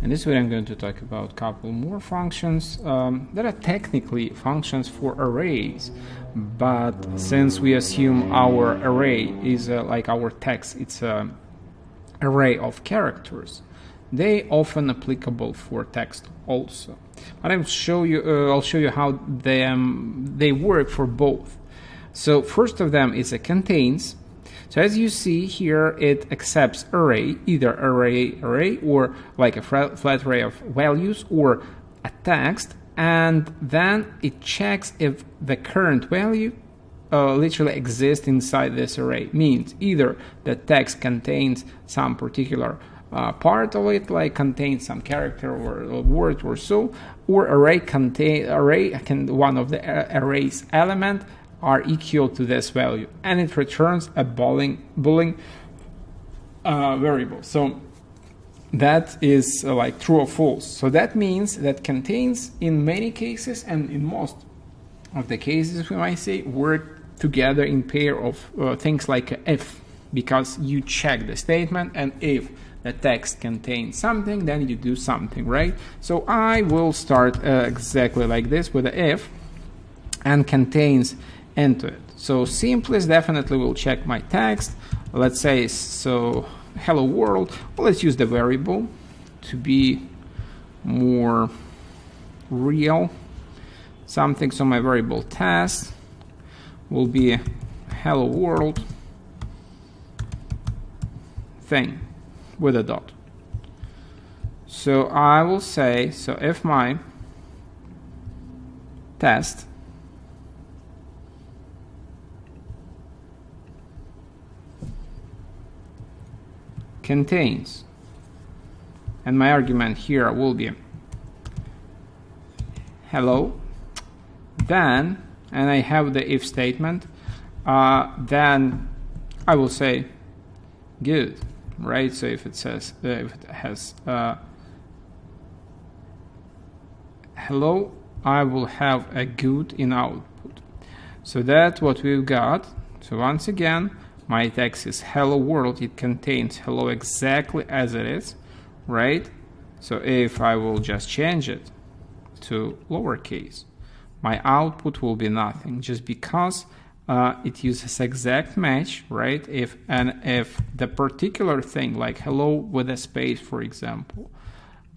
In this video I'm going to talk about a couple more functions um, that are technically functions for arrays. But since we assume our array is uh, like our text it's an array of characters they often applicable for text also. But I'll show you uh, I'll show you how they, um, they work for both. So first of them is a contains so as you see here, it accepts array, either array array or like a flat array of values or a text, and then it checks if the current value uh, literally exists inside this array. Means either the text contains some particular uh, part of it, like contains some character or, or word or so, or array contain array can one of the uh, array's element are equal to this value. And it returns a boolean, boolean uh, variable. So that is uh, like true or false. So that means that contains in many cases and in most of the cases we might say work together in pair of uh, things like if. Because you check the statement and if the text contains something then you do something right? So i will start uh, exactly like this with a if and contains into it. So simplest definitely will check my text. Let's say so hello world. Well, let's use the variable to be more real. Something so my variable test will be hello world thing with a dot. So I will say so if my test contains. And my argument here will be hello. Then and I have the if statement uh, then I will say good right? So if it says uh, if it has uh, hello I will have a good in output. So that's what we've got. So once again my text is hello world it contains hello exactly as it is right? So if I will just change it to lowercase my output will be nothing. Just because uh, it uses exact match right? If and if the particular thing like hello with a space for example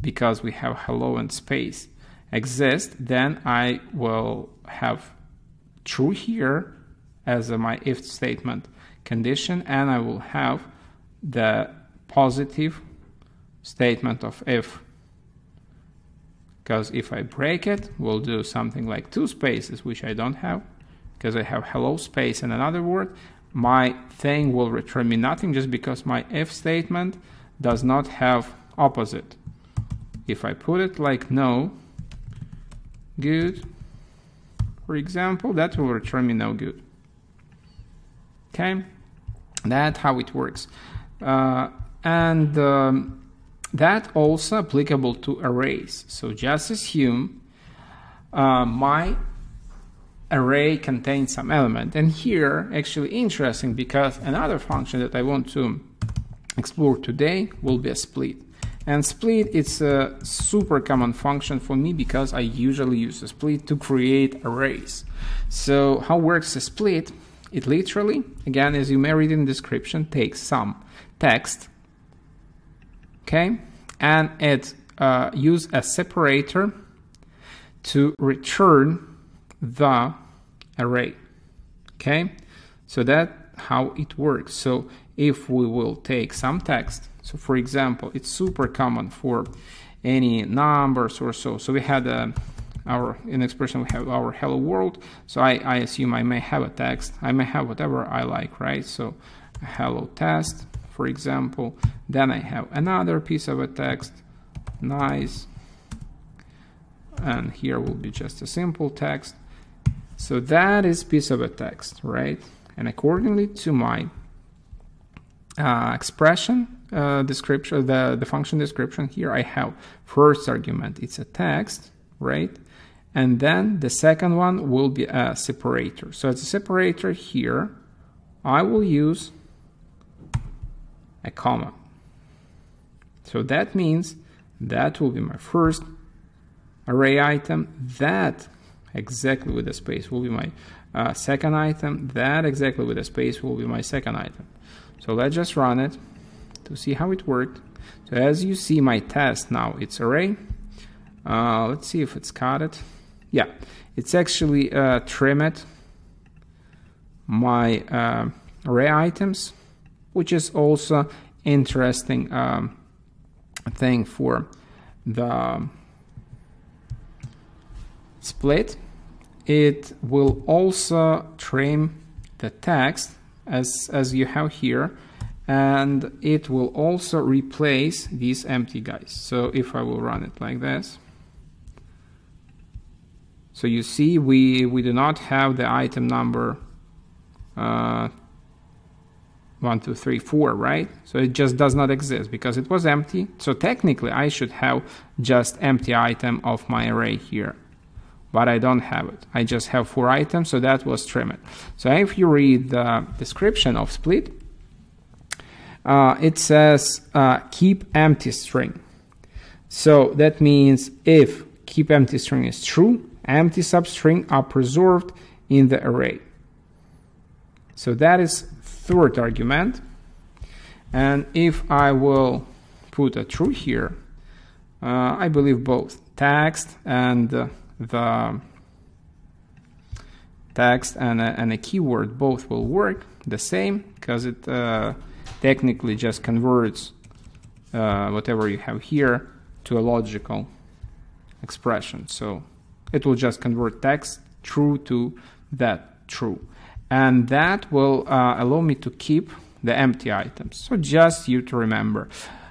because we have hello and space exist then I will have true here as my if statement condition and I will have the positive statement of if. Because if I break it we'll do something like two spaces which I don't have. Because I have hello space and another word. My thing will return me nothing just because my if statement does not have opposite. If I put it like no good. For example that will return me no good Okay, that's how it works. Uh, and um, that also applicable to arrays. So just assume uh, my array contains some element. And here, actually interesting because another function that I want to explore today will be a split. And split it's a super common function for me because I usually use a split to create arrays. So how works a split? It literally, again, as you may read in the description, takes some text, okay, and it uh, use a separator to return the array, okay. So that how it works. So if we will take some text, so for example, it's super common for any numbers or so. So we had a our in expression we have our hello world. So I, I assume I may have a text. I may have whatever I like right? So hello test for example. Then I have another piece of a text. Nice. And here will be just a simple text. So that is piece of a text right? And accordingly to my uh, expression uh, description the the function description here I have first argument it's a text right and then the second one will be a separator. So as a separator here, I will use a comma. So that means that will be my first array item. That exactly with the space will be my uh, second item. That exactly with the space will be my second item. So let's just run it to see how it worked. So as you see my test now, it's array. Uh, let's see if it's cut it. Yeah, it's actually uh, trimmed my uh, items, which is also interesting um, thing for the split. It will also trim the text as, as you have here and it will also replace these empty guys. So if I will run it like this, so you see we, we do not have the item number uh, one, two, three, four, right? So it just does not exist because it was empty. So technically I should have just empty item of my array here, but I don't have it. I just have four items, so that was trimmed. So if you read the description of split, uh, it says uh, keep empty string. So that means if keep empty string is true, empty substring are preserved in the array. So that is third argument. And if I will put a true here, uh, I believe both text and uh, the text and a, and a keyword both will work the same because it uh, technically just converts uh, whatever you have here to a logical expression. So it will just convert text true to that true and that will uh, allow me to keep the empty items. So just you to remember.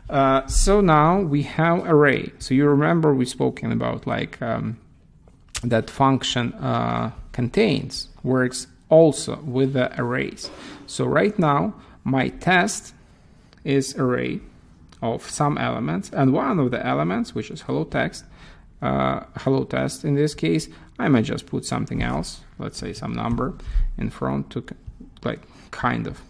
Uh, so now we have array. So you remember we spoken about like um, that function uh, contains works also with the arrays. So right now my test is array of some elements and one of the elements which is hello text uh, hello test. In this case I might just put something else let's say some number in front to like kind of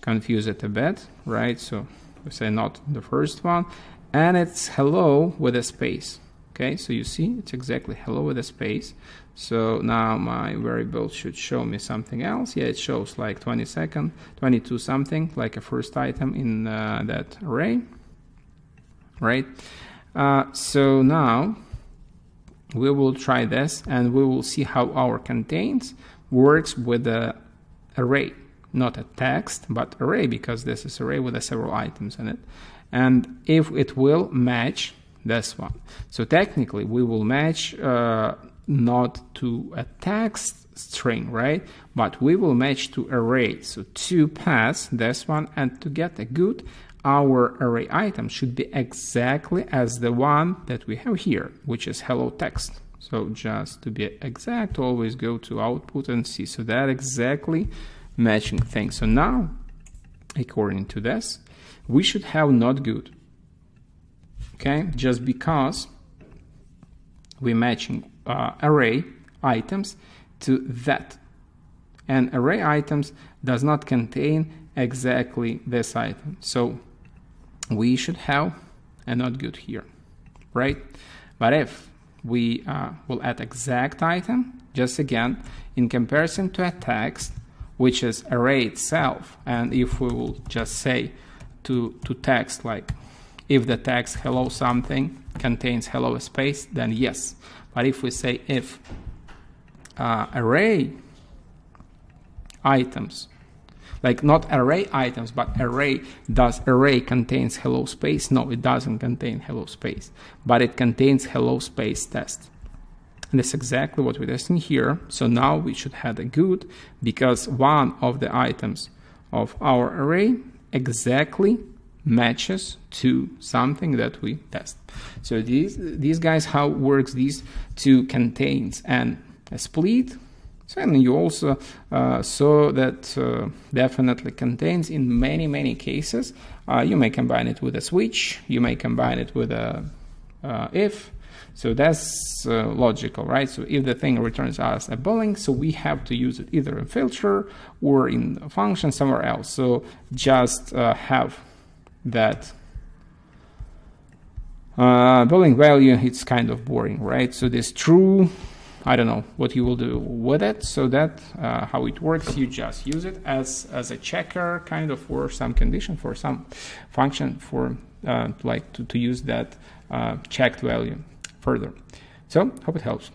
confuse it a bit right? So we say not the first one. And it's hello with a space okay? So you see it's exactly hello with a space. So now my variable should show me something else. Yeah it shows like 20 second 22 something like a first item in uh, that array right uh, so now we will try this and we will see how our contains works with the array not a text but array because this is array with several items in it. And if it will match this one. So technically we will match uh, not to a text string right? But we will match to array. So to pass this one and to get a good our array item should be exactly as the one that we have here, which is hello text. So just to be exact, always go to output and see. So that exactly matching thing. So now, according to this, we should have not good. Okay, just because we're matching uh, array items to that. And array items does not contain exactly this item. So we should have and not good here, right? But if we uh, will add exact item, just again, in comparison to a text, which is array itself, and if we will just say to, to text like, if the text hello something contains hello space, then yes. But if we say if uh, array items like not array items, but array. Does array contains hello space? No, it doesn't contain hello space, but it contains hello space test. And that's exactly what we're testing here. So now we should have a good because one of the items of our array exactly matches to something that we test. So these these guys how works these two contains and a split and you also uh, saw that uh, definitely contains in many, many cases. Uh, you may combine it with a switch, you may combine it with a if. So that's uh, logical, right? So if the thing returns us a boolean, so we have to use it either in filter or in function somewhere else. So just uh, have that uh, Boolean value, it's kind of boring, right? So this true, I don't know what you will do with it. So that uh, how it works, you just use it as as a checker, kind of for some condition, for some function, for uh, like to, to use that uh, checked value further. So hope it helps.